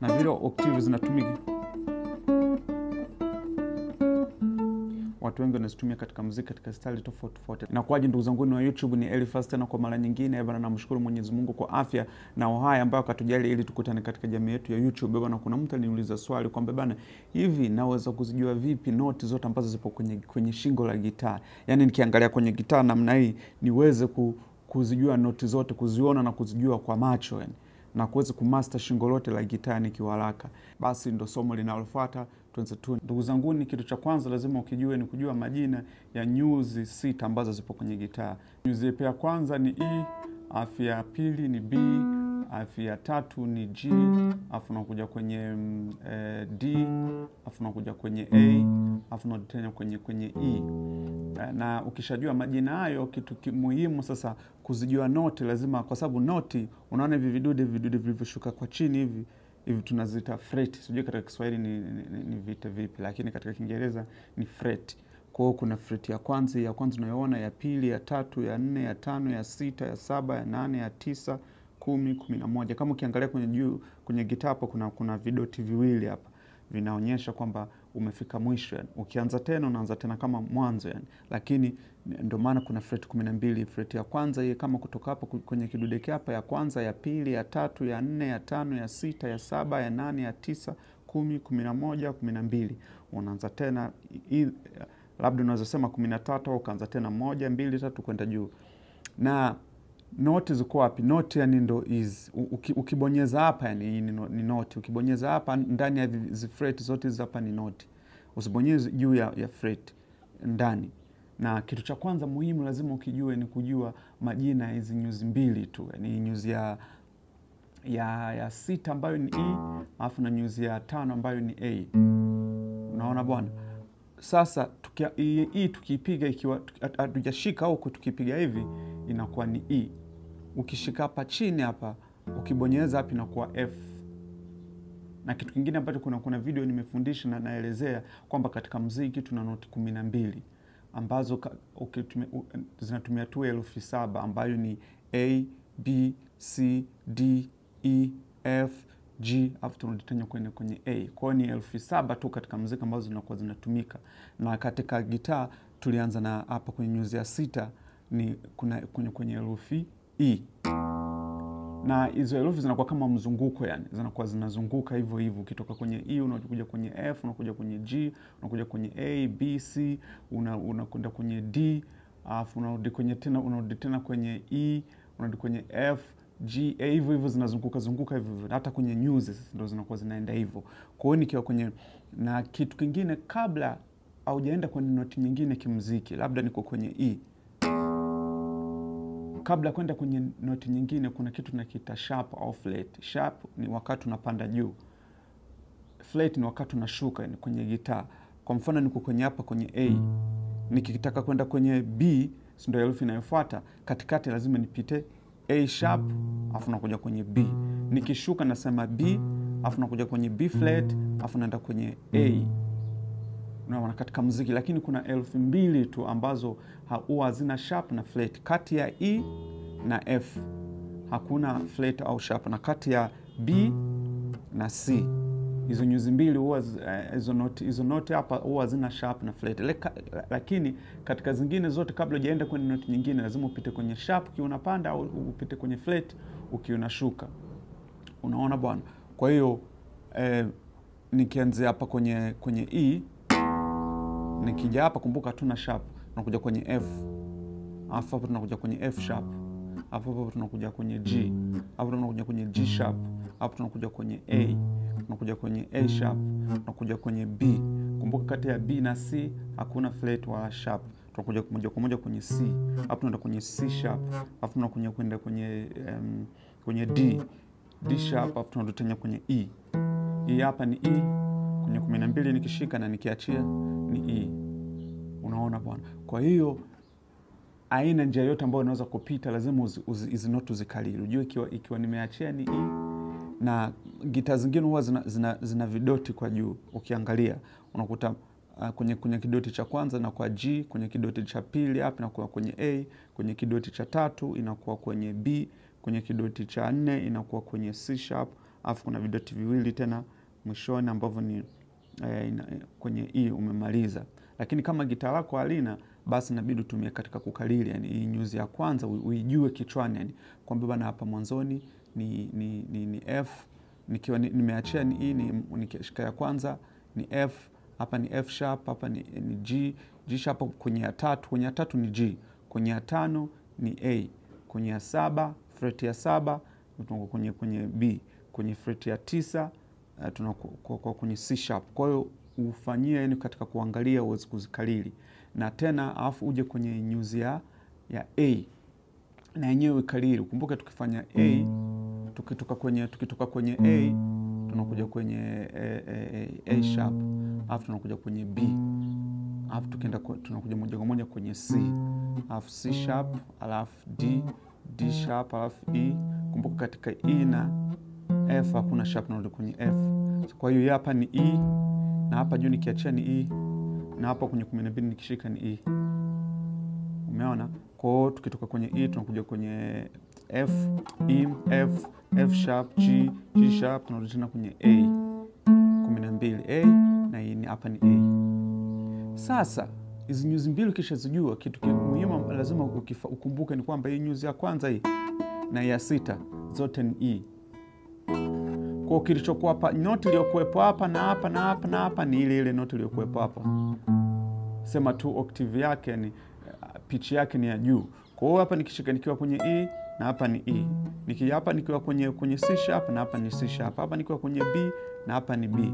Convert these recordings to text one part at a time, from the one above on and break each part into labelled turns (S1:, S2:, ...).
S1: na vile octave zinatumika watu wengi wanazitumia katika muziki katika stali tofauti tofauti. Inakuwaje ndugu zangu wa YouTube, ni Elifas tena kwa mara nyingine bana. Namshukuru Mwenyezi Mungu kwa afya na uhai ambayo akatujali ili tukutane katika jamii yetu ya YouTube bana. Kuna mtu aliniuliza swali kwamba bana, hivi naweza kuzijua vipi noti zote ambazo zipo kwenye, kwenye shingo la gitaa? Yani nikiangalia kwenye gitaa namna hii niweze ku, kuzijua noti zote, kuziona na kuzijua kwa macho yani na kuweza kumaster shingo lote la gitaa nikiwa haraka, basi ndo somo linalofuata. Tuanze tu ndugu zangu, ni kitu cha kwanza lazima ukijue ni kujua majina ya nyuzi sita ambazo zipo kwenye gitaa. Nyuzi yepe ya kwanza ni E, afu ya pili ni B, afu ya tatu ni G, afu nakuja kwenye e, D, afu nakuja kwenye A, afu natena kwenye kwenye E. Na ukishajua majina hayo, kitu ki- muhimu sasa kuzijua noti lazima, kwa sababu noti, unaona hivi vidude vidude vilivyoshuka kwa chini hivi hivi tunazita fret. Sijui katika Kiswahili ni, ni, ni, vite vipi, lakini katika Kiingereza ni fret. Kwa hiyo kuna fret ya kwanza, ya kwanza unayoona, ya pili, ya tatu, ya nne, ya tano, ya sita, ya saba, ya nane, ya tisa, kumi, kumi na moja. Kama ukiangalia kwenye juu kwenye gitaa hapo kuna, kuna vidoti viwili hapa vinaonyesha kwamba umefika mwisho yani. Ukianza tena unaanza tena kama mwanzo yani, lakini ndio maana kuna fret kumi na mbili. Fret ya kwanza hii kama kutoka hapo kwenye kidude hapa, ya kwanza, ya pili, ya tatu, ya nne, ya tano, ya sita, ya saba, ya nane, ya tisa, kumi, kumi na moja, kumi na mbili. Unaanza tena labda unaweza sema kumi na tatu au ukaanza tena moja, mbili, tatu kwenda juu na noti ziko wapi? Noti yani ndo hizi uki, ukibonyeza hapa yani hii ni, noti. Ukibonyeza hapa ndani ya hizi zote hizi hapa ni noti, usibonyeze juu ya, ya fret ndani. Na kitu cha kwanza muhimu lazima ukijue ni kujua majina ya hizi nyuzi mbili tu, yani nyuzi ya ya, ya sita ambayo ni E alafu na nyuzi ya tano ambayo ni A. Unaona bwana? Sasa hii tukiipiga ikiwa hatujashika huku, tukipiga hivi inakuwa ni E. Ukishika hapa chini hapa, ukibonyeza hapa inakuwa F. Na kitu kingine ambacho kuna, kuna video nimefundisha na naelezea kwamba katika mziki tuna noti kumi na mbili ambazo zinatumia tu herufi saba ambayo ni A, B, C, D, E, F, G alafu tunarudi tena kwenye, kwenye A. Kwa hiyo ni herufi saba tu katika muziki ambazo zinakuwa zinatumika, na katika gitaa tulianza na hapa kwenye nyuzi ya sita ni kuna kwenye kwenye herufi E na hizo herufi zinakuwa kama mzunguko, yani zinakuwa zinazunguka hivyo hivyo. Ukitoka kwenye E unakuja kwenye F, unakuja kwenye G, unakuja kwenye A, B, C, unakwenda una- kwenye D, alafu unarudi kwenye tena unarudi tena kwenye E, unarudi kwenye F, hivyo hivyo zinazunguka zunguka hivyo hivyo. Hata kwenye news ndo zinakuwa zinaenda hivyo. Kwa hiyo nikiwa kwenye na kitu kingine, kabla haujaenda kwenye noti nyingine kimziki, labda niko kwenye E kabla kwenda kwenye noti nyingine, kuna kitu tunakiita sharp au flat. Sharp ni wakati unapanda juu, flat ni wakati unashuka ni kwenye gitaa. Kwa mfano niko kwenye hapa kwenye A, nikitaka kwenda kwenye B, ndio herufi inayofuata katikati, lazima nipite A sharp, afu nakuja kwenye B. Nikishuka nasema B, afu nakuja kwenye B flat, afu naenda kwenye A. Unaona katika muziki, lakini kuna elfu mbili tu ambazo huwa hazina sharp na flat. Kati ya E na F. Hakuna flat au sharp, na kati ya B na C hizo nyuzi mbili huwa eh, hizo noti hizo hapa huwa zina sharp na flat. Leka, lakini katika zingine zote, kabla hujaenda kwenye noti nyingine, lazima upite kwenye sharp ukiwa unapanda au upite kwenye flat ukiwa unashuka. Unaona bwana. Kwa hiyo eh, nikianzia hapa kwenye kwenye E nikija hapa kumbuka tuna sharp, tunakuja kwenye F, alafu hapo tunakuja kwenye F sharp, alafu hapo tunakuja kwenye G, alafu tunakuja kwenye G sharp, alafu tunakuja kwenye A, tunakuja kwenye A sharp, tunakuja kwenye B. Kumbuka kati ya B na C hakuna flat wala sharp, tunakuja moja kwa moja kwenye C, alafu tunaenda kwenye C sharp, alafu tunakuja kwenda kwenye um, kwenye D, D sharp, alafu tunarudi kwenye E. Hii hapa ni E kwenye kumi na mbili nikishika na nikiachia ni E. Unaona bwana. Kwa hiyo aina njia yote ambayo unaweza kupita lazima hizi noti uzikalili, ujue ikiwa, ikiwa nimeachia ni E na gita zingine huwa zina, zina, zina vidoti kwa juu. Ukiangalia unakuta uh, kwenye, kwenye kidoti cha kwanza inakuwa G, kwenye kidoti cha pili hapa inakuwa kwenye A, kwenye kidoti cha tatu inakuwa kwenye B, kwenye kidoti cha nne inakuwa kwenye C sharp, alafu kuna vidoti viwili tena mwishoni ambavyo ni eh, ina, kwenye E umemaliza. Lakini kama gita lako halina basi inabidi utumie katika kukalili, yani hii nyuzi ya kwanza uijue kichwani, yani kwamba bana hapa mwanzoni ni, ni, ni, ni F nikiwa nimeachia ni E ni ya kwanza ni F, hapa ni F sharp, hapa ni, ni G, G sharp kwenye ya tatu, kwenye ya tatu ni G, kwenye ya tano ni A, kwenye ya saba fret ya saba kwenye, kwenye B, kwenye fret ya tisa uh, tunakuwa kwenye C sharp. Kwa hiyo ufanyie yani katika kuangalia uweze kuzikalili na tena alafu uje kwenye nyuzi ya, ya A na yenyewe ikalili. Ukumbuke tukifanya A tukitoka kwenye, tukitoka kwenye A tunakuja kwenye A, A, A, A sharp alafu tunakuja kwenye B alafu tukienda tunakuja moja kwa moja kwenye C alafu C sharp alafu D D sharp alafu E. Kumbuka katika E na F hakuna sharp, narudi kwenye F. Kwa hiyo hapa ni E na hapa juu nikiachia ni E na hapa kwenye kumi na mbili nikishika ni E. Umeona? Kwa hiyo tukitoka kwenye E tunakuja kwenye F, E, F, F sharp, G, G sharp tunarudi tena kwenye A kumi na mbili A na hapa ni A. Sasa hizi nyuzi mbili kisha zijua, kitu muhimu lazima ukumbuke ni kwamba hii nyuzi ya kwanza hii na ya sita zote ni E. Kwa kilichokuwa hapa, noti iliyokuwepo hapa na hapa na hapa na hapa ni ile ile noti iliyokuwepo hapa, sema tu octave yake ni pichi yake ni ya juu. Kwa hiyo hapa nikishika nikiwa kwenye E na hapa ni E. Niki hapa nikiwa kwenye kwenye C sharp na hapa ni C sharp. Hapa nikiwa kwenye B na hapa ni B.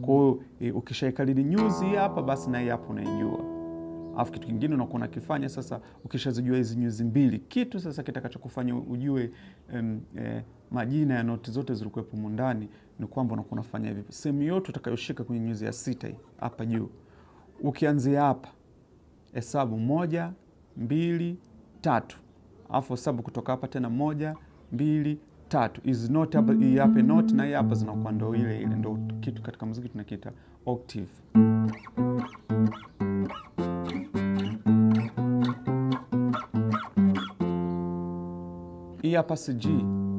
S1: Kwa hiyo e, ukishaikalili nyuzi hapa basi na hapo unaijua. Alafu kitu kingine unakuwa unakifanya sasa, ukishazijua hizi nyuzi mbili, kitu sasa kitakachokufanya ujue um, e, majina ya noti zote zilikuwepo humu ndani ni kwamba unakuwa unafanya hivi. Sehemu yote utakayoshika kwenye nyuzi ya sita hii hapa juu, ukianzia hapa hesabu moja, mbili, tatu, alafu sabu kutoka hapa tena moja, mbili, tatu. Hizi not hapa, hii na hii hapa zinakuwa ndo ile ile, ndo kitu katika muziki tunakiita octave. Hii hapa si G.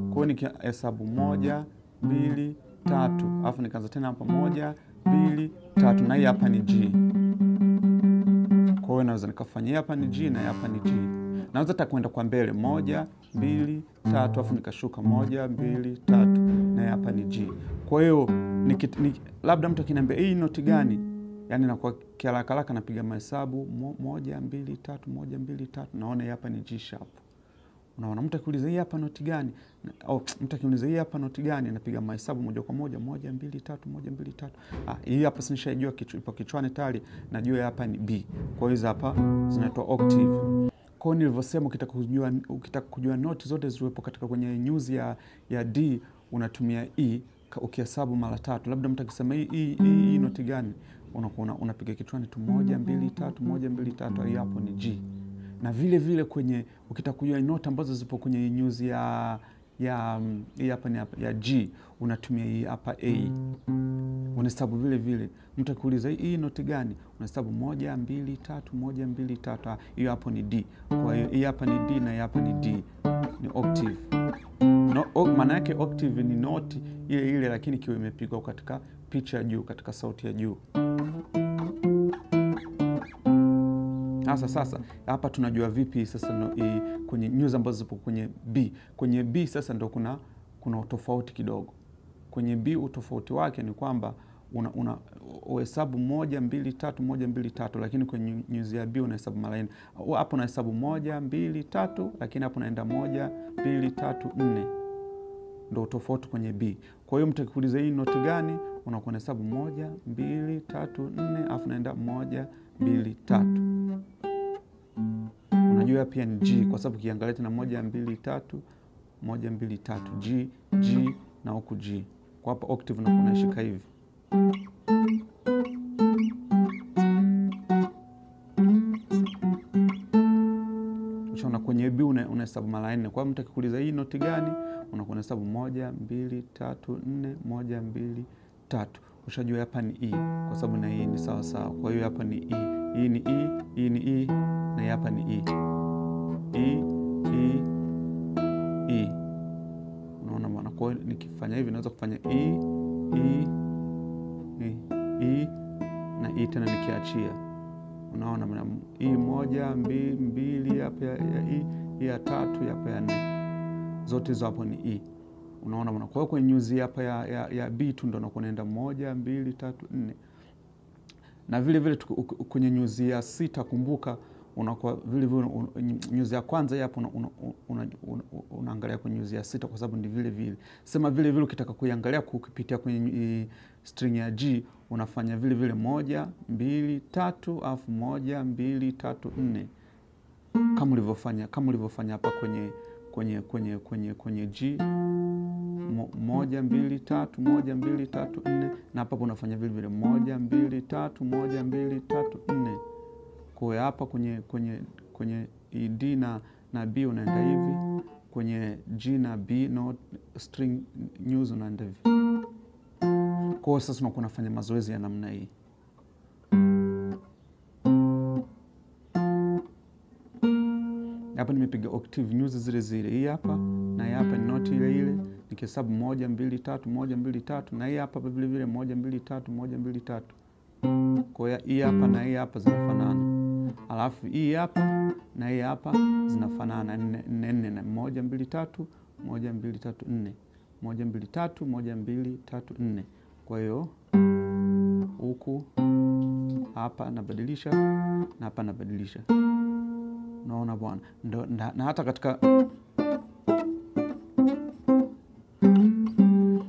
S1: Kwa hiyo nikihesabu moja, mbili, tatu, alafu nikaanza tena hapa moja, mbili, tatu, na hii hapa ni G. Kwa hiyo naweza nikafanya hapa ni G na hapa ni G. Naweza hata kwenda kwa mbele. Moja, mbili, tatu, afu nikashuka. Moja, mbili, tatu, na hapa ni G. Kwa hiyo labda mtu akiniambia hii noti gani, yani nakuwa kiharaka haraka napiga mahesabu. Mo, moja, mbili, tatu, moja, mbili, tatu, naona hii hapa ni G sharp. Unaona, mtu akiuliza hii hapa noti gani, au mtu akiuliza hii hapa noti gani, napiga mahesabu moja kwa moja, moja mbili tatu, moja mbili tatu. Ah, hii hapa sinishajua ipo kichwani tayari, najua hapa ni B. Kwa hiyo hapa zinaitwa octave. Kwa hiyo nilivyosema, ukitaka kujua, ukitaka kujua noti zote zilizopo katika kwenye nyuzi ya, ya D unatumia E ukihesabu mara tatu. Labda mtu akisema hii hii hii noti gani, unakuwa unapiga kichwani tu moja mbili tatu, moja mbili tatu, hii hapo ni G. Na vile vile kwenye ukitaka kujua noti ambazo zipo kwenye nyuzi ya ya hii hapa ni ya G unatumia hii hapa A, unahesabu vile vile. Mtu akiuliza hii noti gani, unahesabu moja mbili tatu, moja mbili tatu, hiyo hapo ni D. Kwa hiyo hii hapa ni D na hii hapa ni D, ni octave. No, maana yake octave ni noti ile ile, lakini ikiwa imepigwa katika picha ya juu, katika sauti ya juu. Sasa sasa hapa tunajua vipi sasa no, i, kwenye nyuzi ambazo zipo kwenye B. Kwenye B sasa ndo kuna kuna utofauti kidogo. Kwenye B utofauti wake ni kwamba una, una uhesabu moja mbili tatu moja mbili tatu, lakini kwenye nyuzi ya B unahesabu mara nne. Hapo unahesabu moja mbili tatu, lakini hapo unaenda moja mbili tatu nne, ndo utofauti kwenye B. Kwa hiyo mtu akikuuliza hii noti gani, unakuwa unahesabu moja mbili tatu nne, alafu naenda moja mbili tatu unajua pia ni G kwa sababu ukiangalia tena moja mbili tatu moja mbili tatu G G na huku G. Kwa hapa octave na kunashika hivi shona kwenye B unahesabu mara nne. Kwa hiyo mtu akikuliza hii noti gani, unakuwa unahesabu moja mbili tatu nne moja mbili tatu, ushajua hapa ni E kwa sababu na hii ni sawa sawa. Kwa hiyo hapa ni E, hii ni E, hii ni E na hapa ni E. E, E, E. Kwa hiyo nikifanya hivi naweza kufanya e, e, e, e na e tena nikiachia, unaona e moja mbili mbili hapa ya e, ya tatu hapa ya nne, zote hizo hapo ni e, unaona mna. Kwa hiyo kwenye nyuzi hapa ya, ya, ya B tu ndo nakunaenda moja mbili tatu nne, na vile vile kwenye nyuzi ya sita kumbuka unakuwa vile vile nyuzi ya kwanza hapo unaangalia una, una, una, una kwenye nyuzi ya sita kwa sababu ndi vile vile. Sema vile vile ukitaka kuiangalia kukipitia kwenye string ya G unafanya vile vile moja mbili tatu alafu moja mbili tatu nne. Kama ulivyofanya kama ulivyofanya hapa kwenye kwenye kwenye kwenye kwenye G Mo, moja mbili tatu moja mbili tatu nne. Na hapa unafanya vile vile moja mbili tatu moja mbili tatu nne kwa hapa kwenye kwenye kwenye D na na B unaenda hivi, kwenye G na B no string news unaenda hivi. Kwa hiyo sasa unakuwa unafanya mazoezi ya namna hii. Hapa nimepiga octave news zile zile, hii hapa na hii hapa ni note ile ile, nikihesabu moja mbili tatu moja mbili tatu, na hii hapa vile vile moja mbili tatu moja mbili tatu. Kwa hiyo hii hapa na hii hapa zinafanana alafu hii hapa na hii hapa zinafanana. Nne nne na moja mbili tatu. Moja mbili tatu nne. Moja mbili tatu. Moja mbili tatu nne. Kwa hiyo huku hapa nabadilisha na hapa nabadilisha, naona bwana, na, na hata katika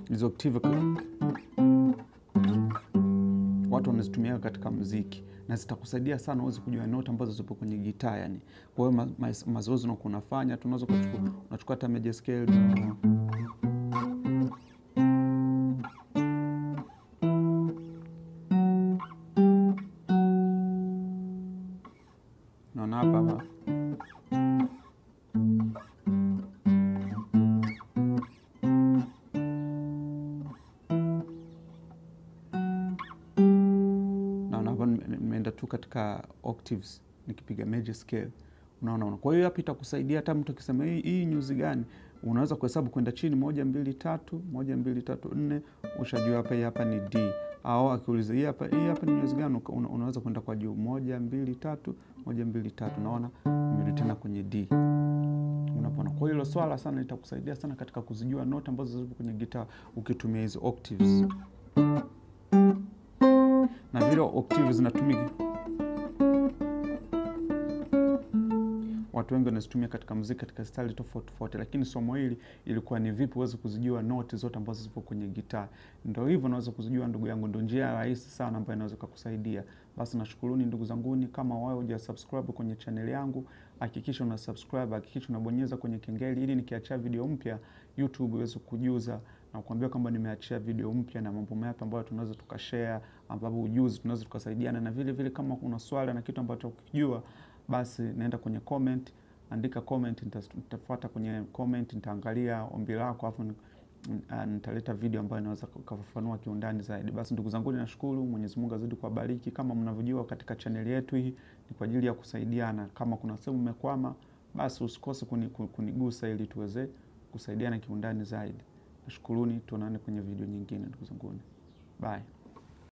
S1: hizo octave watu wanazitumia katika muziki na zitakusaidia sana uweze kujua noti ambazo zipo kwenye gitaa yani. Kwa hiyo ma, ma, mazoezi unakuwa unafanya, tunaweza unachukua hata major scale naona hapa hapa octaves nikipiga major scale, unaona. una. Kwa hiyo hapa itakusaidia hata mtu akisema hii hii nyuzi gani, unaweza kuhesabu kwenda chini, moja mbili tatu, moja mbili tatu nne, ushajua hapa hii hapa ni D. Au akiuliza hii hapa hii hapa ni nyuzi gani, unaweza kwenda kwa juu, moja mbili tatu, moja mbili tatu, naona nimerudi tena kwenye D. Unapona. Kwa hilo swala sana litakusaidia sana katika kuzijua noti ambazo zipo kwenye gitaa ukitumia hizo octaves na vile octaves zinatumika, watu wengi wanazitumia katika muziki katika style tofauti tofauti, lakini somo hili ilikuwa ni vipi uweze kuzijua noti zote ambazo zipo kwenye gitaa. Ndio hivyo naweza kuzijua, ndugu yangu, ndio njia rahisi sana ambayo inaweza kukusaidia. Basi nashukuruni ndugu zanguni, kama wewe huja subscribe kwenye channel yangu, hakikisha una subscribe, hakikisha unabonyeza kwenye kengele ili nikiachia video mpya YouTube iweze kujuza na kuambia kwamba nimeachia video mpya na mambo mapya ambayo tunaweza tukashare, ambapo ujuzi tunaweza tukasaidiana, na vile vile kama kuna swali na kitu ambacho ukijua, basi naenda kwenye comment, andika comment, nitafuata kwenye comment, nitaangalia ombi lako afu nitaleta video ambayo inaweza kufafanua kiundani zaidi. Basi ndugu zangu, nashukuru. Mwenyezi Mungu azidi kuwabariki. Kama mnavyojua, katika chaneli yetu hii ni kwa ajili ya kusaidiana. Kama kuna sehemu umekwama, basi usikose kunigusa ili tuweze kusaidiana kiundani zaidi. Nashukuruni, tuonane kwenye video nyingine ndugu zangu, bye.